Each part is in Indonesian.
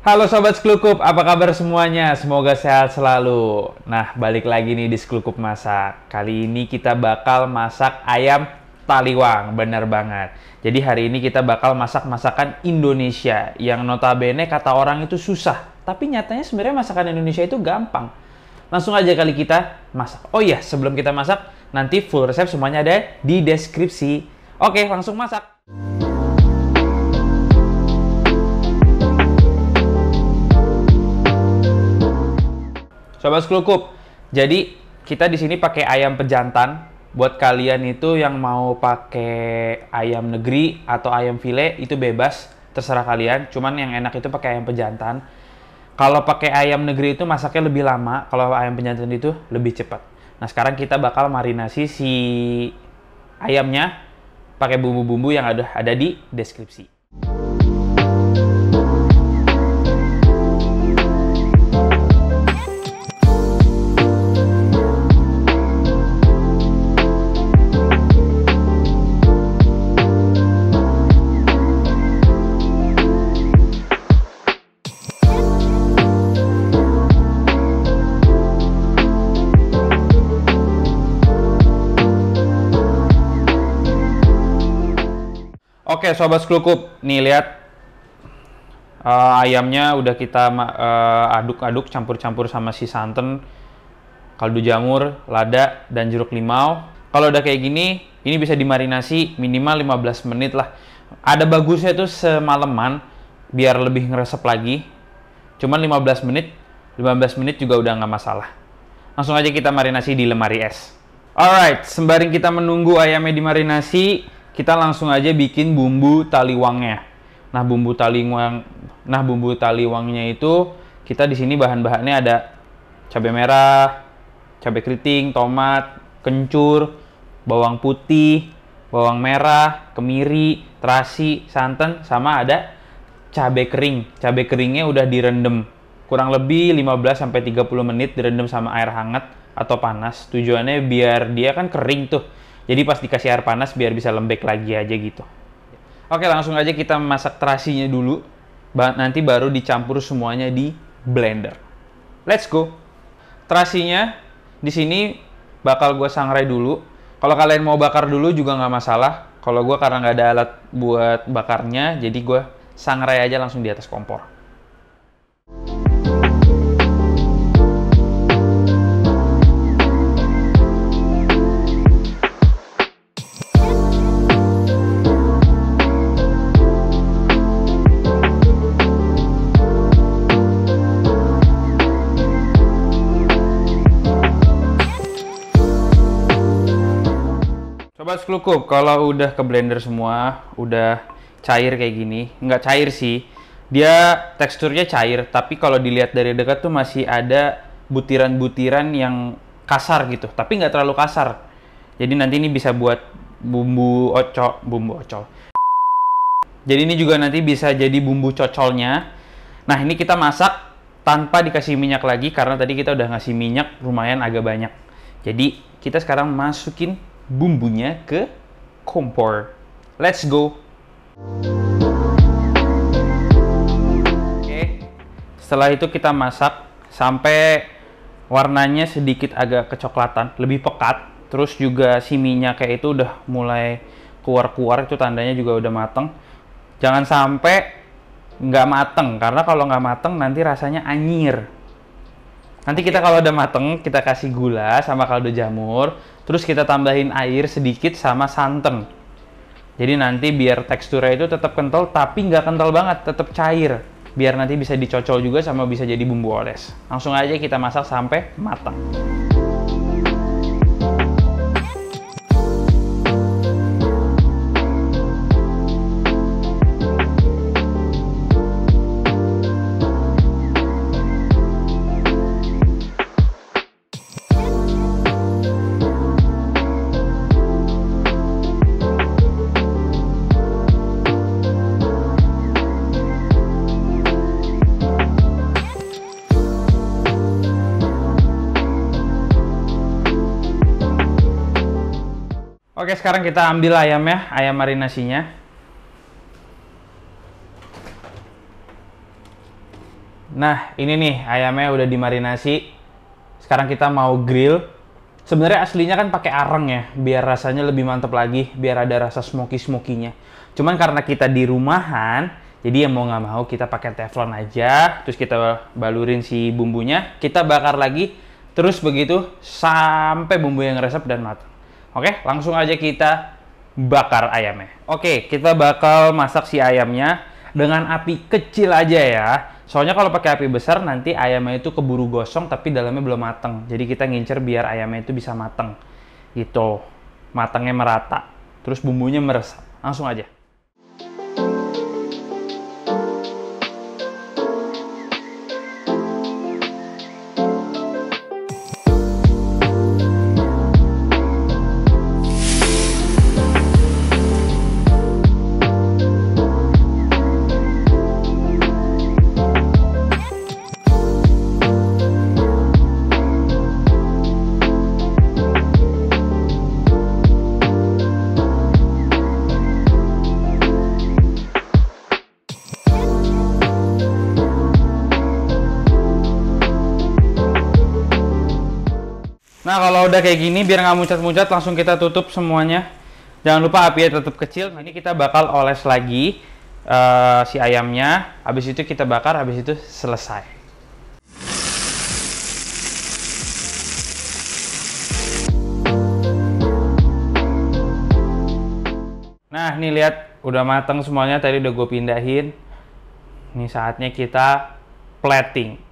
Halo Sobat Sklukup, apa kabar semuanya? Semoga sehat selalu. Nah, balik lagi nih di Sklukup Masak. Kali ini kita bakal masak ayam taliwang, bener banget. Jadi hari ini kita bakal masak masakan Indonesia yang notabene kata orang itu susah. Tapi nyatanya sebenarnya masakan Indonesia itu gampang. Langsung aja kali kita masak. Oh iya, sebelum kita masak, nanti full resep semuanya ada di deskripsi. Oke, langsung masak. Sobat Sklukup, jadi kita di sini pakai ayam pejantan. Buat kalian itu yang mau pakai ayam negeri atau ayam file itu bebas, terserah kalian. Cuman yang enak itu pakai ayam pejantan. Kalau pakai ayam negeri itu masaknya lebih lama, kalau ayam pejantan itu lebih cepat. Nah, sekarang kita bakal marinasi si ayamnya pakai bumbu-bumbu yang ada ada di deskripsi. Oke, sobat sklukup, nih lihat uh, ayamnya udah kita uh, aduk-aduk, campur-campur sama si santan, kaldu jamur, lada, dan jeruk limau. Kalau udah kayak gini, ini bisa dimarinasi minimal 15 menit lah. Ada bagusnya tuh semalaman, biar lebih ngeresep lagi. Cuman 15 menit, 15 menit juga udah nggak masalah. Langsung aja kita marinasi di lemari es. Alright, sembari kita menunggu ayamnya dimarinasi, kita langsung aja bikin bumbu taliwangnya. Nah, bumbu taliwang nah bumbu taliwangnya itu kita di sini bahan-bahannya ada cabai merah, cabai keriting, tomat, kencur, bawang putih, bawang merah, kemiri, terasi, santan sama ada cabai kering. Cabai keringnya udah direndam kurang lebih 15 sampai 30 menit direndam sama air hangat atau panas. Tujuannya biar dia kan kering tuh jadi pas dikasih air panas biar bisa lembek lagi aja gitu. Oke langsung aja kita masak terasinya dulu. Nanti baru dicampur semuanya di blender. Let's go. Terasinya di sini bakal gue sangrai dulu. Kalau kalian mau bakar dulu juga nggak masalah. Kalau gue karena nggak ada alat buat bakarnya, jadi gue sangrai aja langsung di atas kompor. Sklukup, kalau udah ke blender semua, udah cair kayak gini, nggak cair sih, dia teksturnya cair, tapi kalau dilihat dari dekat tuh masih ada butiran-butiran yang kasar gitu, tapi nggak terlalu kasar. Jadi nanti ini bisa buat bumbu ocol, bumbu ocol. Jadi ini juga nanti bisa jadi bumbu cocolnya. Nah ini kita masak tanpa dikasih minyak lagi karena tadi kita udah ngasih minyak lumayan agak banyak. Jadi kita sekarang masukin bumbunya ke kompor. Let's go. Oke. Setelah itu kita masak sampai warnanya sedikit agak kecoklatan, lebih pekat. Terus juga si minyaknya itu udah mulai keluar-keluar itu tandanya juga udah mateng. Jangan sampai nggak mateng karena kalau nggak mateng nanti rasanya anyir Nanti kita kalau udah mateng, kita kasih gula sama kaldu jamur, terus kita tambahin air sedikit sama santan. Jadi nanti biar teksturnya itu tetap kental, tapi nggak kental banget, tetap cair. Biar nanti bisa dicocol juga sama bisa jadi bumbu oles. Langsung aja kita masak sampai matang. Oke, sekarang kita ambil ayamnya, ayam marinasinya. Nah, ini nih ayamnya udah dimarinasi. Sekarang kita mau grill. Sebenarnya aslinya kan pakai areng ya, biar rasanya lebih mantep lagi, biar ada rasa smoky-smokinya. Cuman karena kita di rumahan, jadi yang mau nggak mau kita pakai teflon aja, terus kita balurin si bumbunya, kita bakar lagi, terus begitu sampai bumbu yang resep dan matang. Oke, langsung aja kita bakar ayamnya. Oke, kita bakal masak si ayamnya dengan api kecil aja ya. Soalnya kalau pakai api besar nanti ayamnya itu keburu gosong tapi dalamnya belum mateng. Jadi kita ngincer biar ayamnya itu bisa mateng. Gitu. Matangnya merata. Terus bumbunya meresap. Langsung aja. Nah kalau udah kayak gini biar nggak muncat-muncat langsung kita tutup semuanya. Jangan lupa apinya tetap kecil. Nah, ini kita bakal oles lagi uh, si ayamnya. Habis itu kita bakar, habis itu selesai. Nah nih lihat udah mateng semuanya. Tadi udah gue pindahin. Ini saatnya kita plating.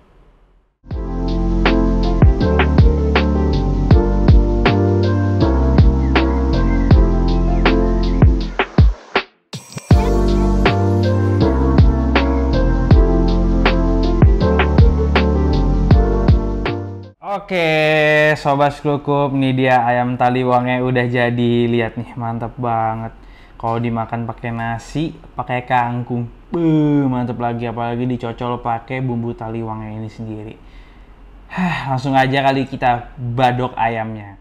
Oke, sobat sklukup, nih dia ayam taliwangnya udah jadi. Lihat nih, mantap banget. Kalau dimakan pakai nasi, pakai kangkung, Buh, mantap lagi. Apalagi dicocol pakai bumbu taliwangnya ini sendiri. Hah, langsung aja kali kita badok ayamnya.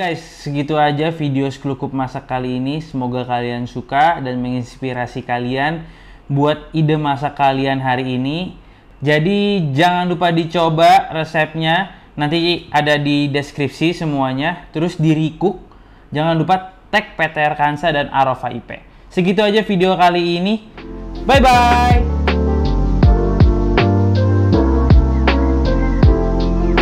Guys, segitu aja video Sklukup masak kali ini. Semoga kalian suka dan menginspirasi kalian buat ide masak kalian hari ini. Jadi jangan lupa dicoba resepnya. Nanti ada di deskripsi semuanya. Terus di recook. Jangan lupa tag PTR Kansa dan Arova IP. Segitu aja video kali ini. Bye bye.